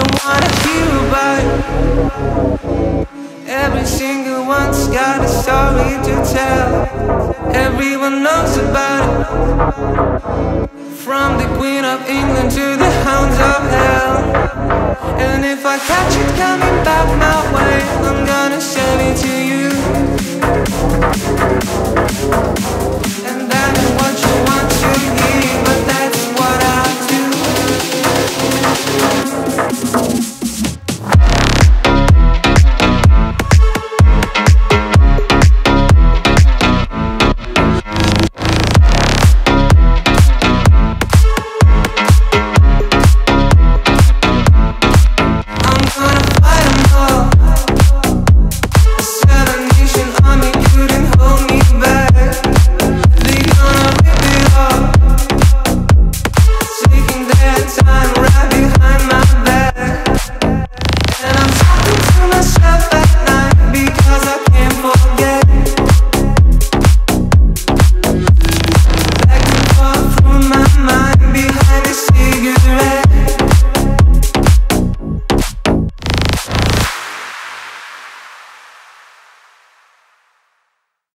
single one of you, but every single one's got a story to tell. Everyone knows about it. From the Queen of England to the Hounds of Hell. And if I catch you.